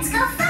Let's go fast!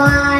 why.